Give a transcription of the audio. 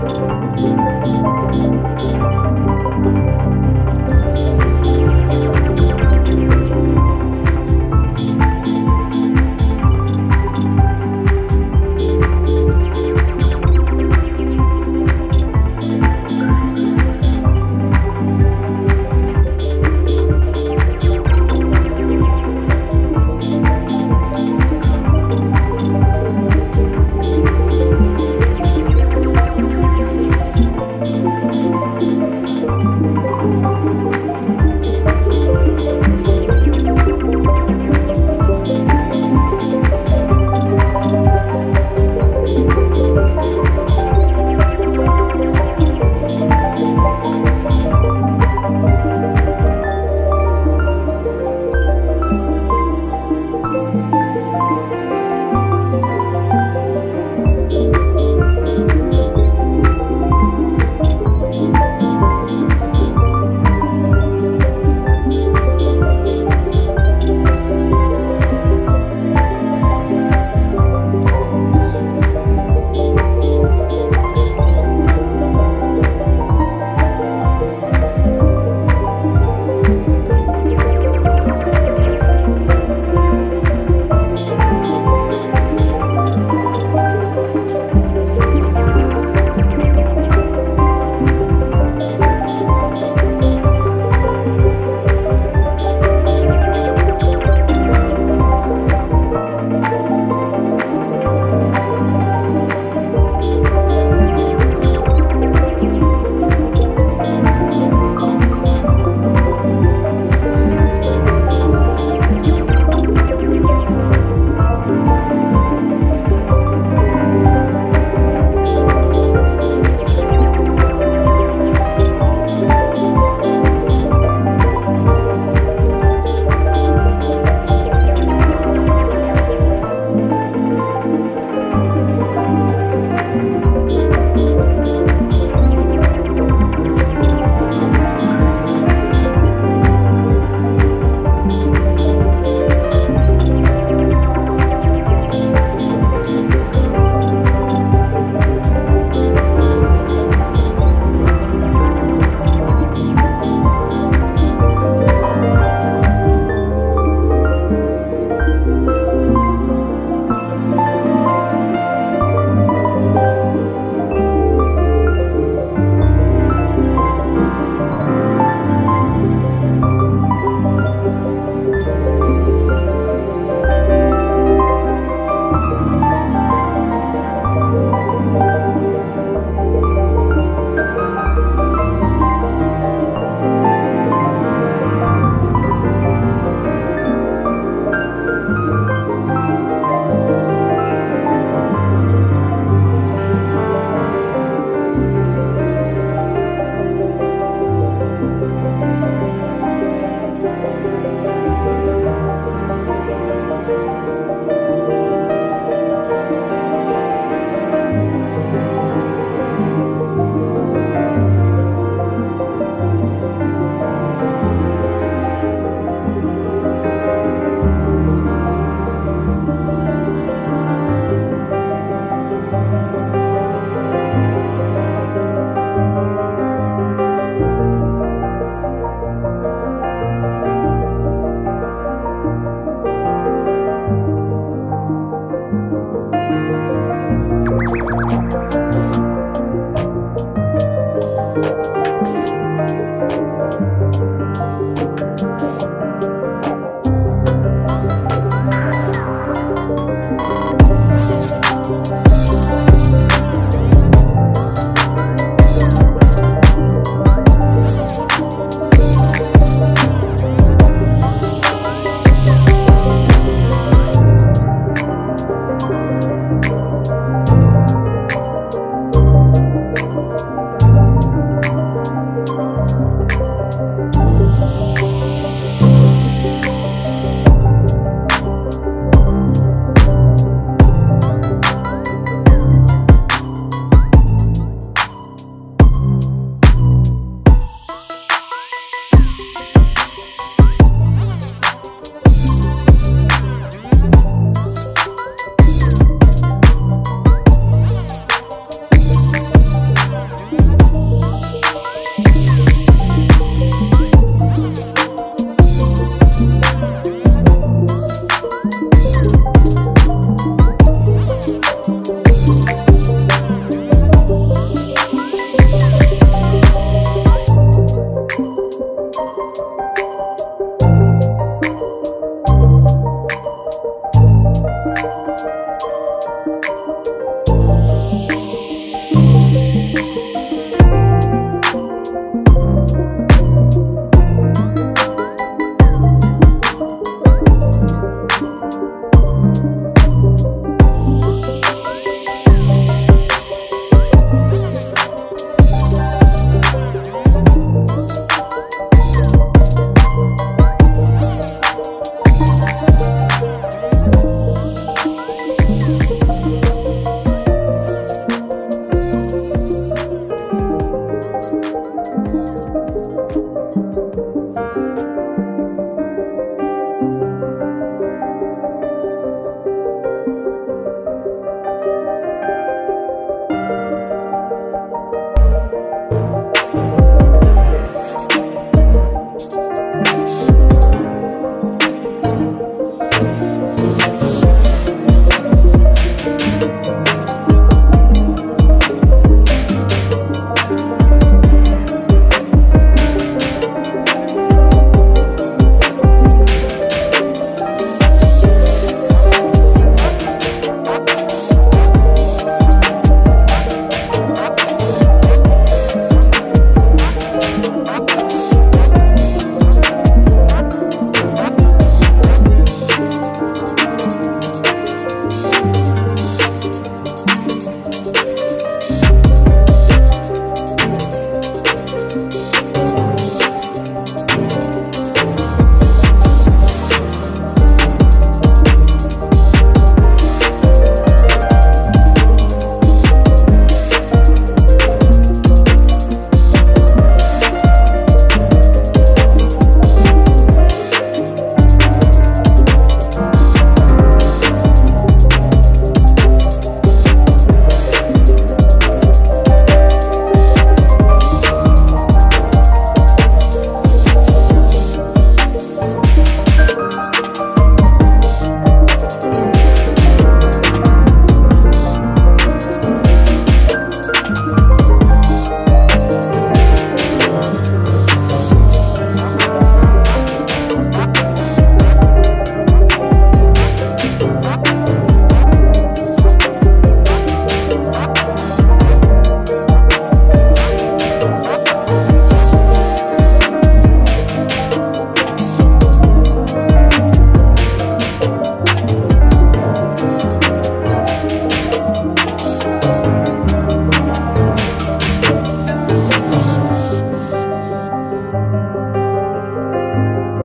Música